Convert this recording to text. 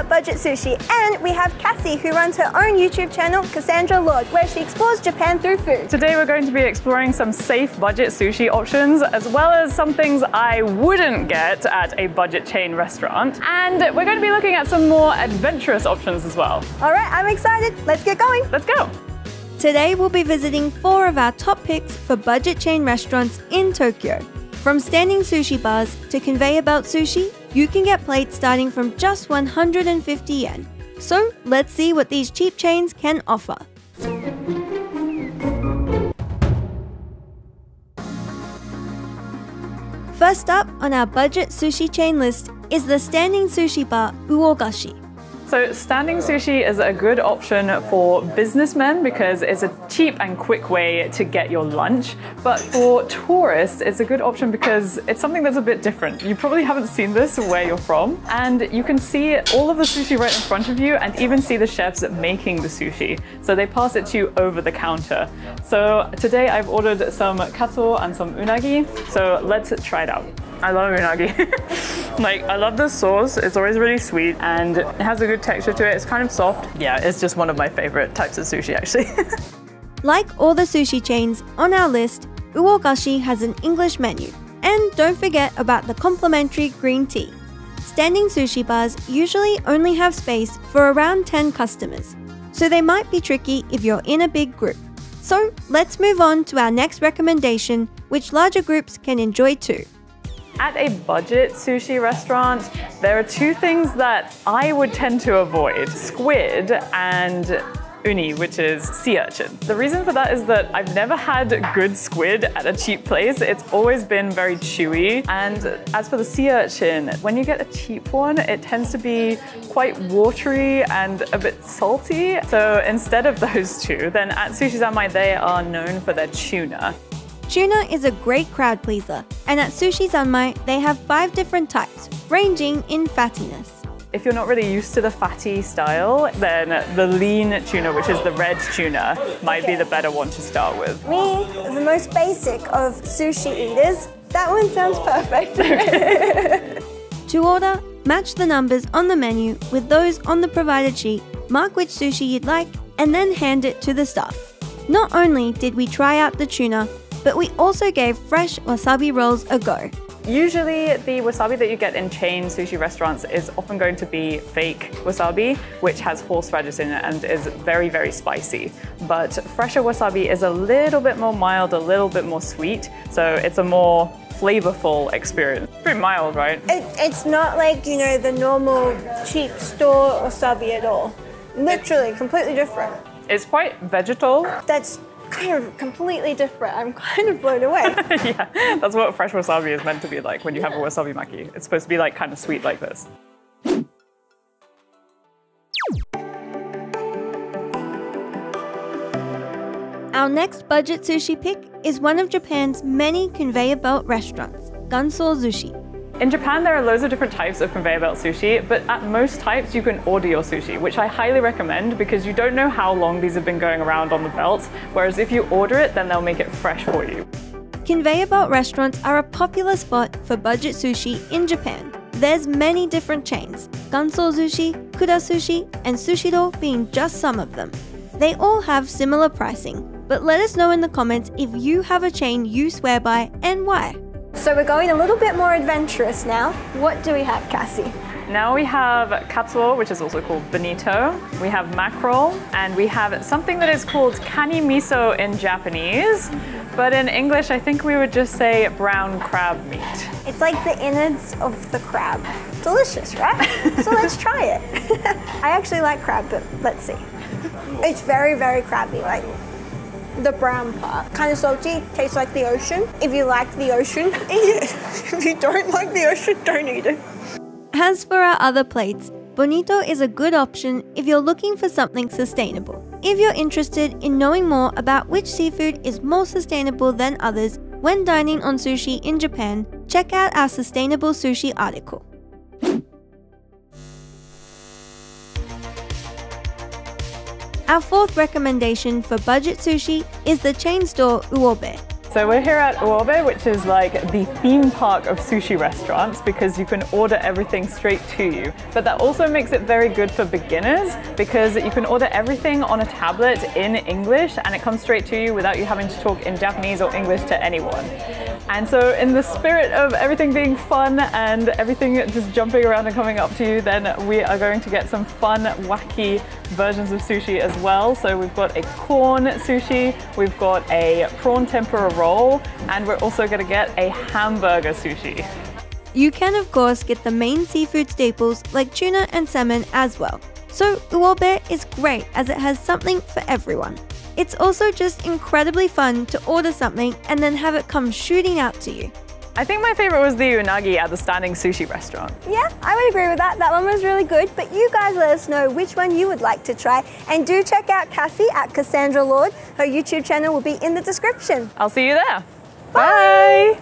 about budget sushi. And we have Cassie, who runs her own YouTube channel, Cassandra Lord, where she explores Japan through food. Today we're going to be exploring some safe budget sushi options, as well as some things I wouldn't get at a budget chain restaurant. And we're going to be looking at some more adventurous options as well. All right, I'm excited. Let's get going. Let's go. Today we'll be visiting four of our top picks for budget chain restaurants in Tokyo. From standing sushi bars to conveyor belt sushi, you can get plates starting from just 150 yen. So let's see what these cheap chains can offer. First up on our budget sushi chain list is the standing sushi bar Uogashi. So standing sushi is a good option for businessmen because it's a cheap and quick way to get your lunch. But for tourists, it's a good option because it's something that's a bit different. You probably haven't seen this where you're from, and you can see all of the sushi right in front of you and even see the chefs making the sushi. So they pass it to you over the counter. So today I've ordered some katsu and some unagi. So let's try it out. I love unagi. like, I love the sauce. It's always really sweet and it has a good texture to it. It's kind of soft. Yeah, it's just one of my favorite types of sushi, actually. like all the sushi chains on our list, Uogashi has an English menu. And don't forget about the complimentary green tea. Standing sushi bars usually only have space for around 10 customers, so they might be tricky if you're in a big group. So let's move on to our next recommendation, which larger groups can enjoy too. At a budget sushi restaurant, there are two things that I would tend to avoid squid and uni, which is sea urchin. The reason for that is that I've never had good squid at a cheap place. It's always been very chewy. And as for the sea urchin, when you get a cheap one, it tends to be quite watery and a bit salty. So instead of those two, then at Sushi Zanmai, they are known for their tuna. Tuna is a great crowd pleaser, and at Sushi Zanmai, they have five different types, ranging in fattiness. If you're not really used to the fatty style, then the lean tuna, which is the red tuna, might okay. be the better one to start with. Me, the most basic of sushi eaters, that one sounds perfect. to order, match the numbers on the menu with those on the provided sheet, mark which sushi you'd like, and then hand it to the staff. Not only did we try out the tuna, but we also gave fresh wasabi rolls a go. Usually the wasabi that you get in chain sushi restaurants is often going to be fake wasabi, which has horseradish in it and is very, very spicy. But fresher wasabi is a little bit more mild, a little bit more sweet, so it's a more flavorful experience. Pretty mild, right? It, it's not like, you know, the normal cheap store wasabi at all. Literally, completely different. It's quite vegetal. That's kind of completely different. I'm kind of blown away. yeah, that's what fresh wasabi is meant to be like when you have a wasabi maki. It's supposed to be like kind of sweet like this. Our next budget sushi pick is one of Japan's many conveyor belt restaurants, Ganso Sushi. In Japan, there are loads of different types of conveyor belt sushi, but at most types, you can order your sushi, which I highly recommend because you don't know how long these have been going around on the belt, whereas if you order it, then they'll make it fresh for you. Conveyor belt restaurants are a popular spot for budget sushi in Japan. There's many different chains, Ganso Sushi, Kura Sushi, and Sushiro being just some of them. They all have similar pricing, but let us know in the comments if you have a chain you swear by and why. So we're going a little bit more adventurous now. What do we have, Cassie? Now we have katsuo, which is also called bonito. We have mackerel, and we have something that is called kani miso in Japanese. But in English, I think we would just say brown crab meat. It's like the innards of the crab. Delicious, right? so let's try it. I actually like crab, but let's see. It's very, very crabby. Like the brown part. Kind of salty, tastes like the ocean. If you like the ocean, eat it. If you don't like the ocean, don't eat it. As for our other plates, Bonito is a good option if you're looking for something sustainable. If you're interested in knowing more about which seafood is more sustainable than others when dining on sushi in Japan, check out our sustainable sushi article. Our fourth recommendation for budget sushi is the chain store Uobei. So we're here at Uobei, which is like the theme park of sushi restaurants because you can order everything straight to you. But that also makes it very good for beginners because you can order everything on a tablet in English and it comes straight to you without you having to talk in Japanese or English to anyone. And so in the spirit of everything being fun and everything just jumping around and coming up to you, then we are going to get some fun, wacky versions of sushi as well. So we've got a corn sushi, we've got a prawn tempura roll, and we're also going to get a hamburger sushi. You can, of course, get the main seafood staples like tuna and salmon as well. So, Uobei is great as it has something for everyone. It's also just incredibly fun to order something and then have it come shooting out to you. I think my favorite was the unagi at the standing sushi restaurant. Yeah, I would agree with that. That one was really good, but you guys let us know which one you would like to try. And do check out Cassie at Cassandra Lord. Her YouTube channel will be in the description. I'll see you there. Bye.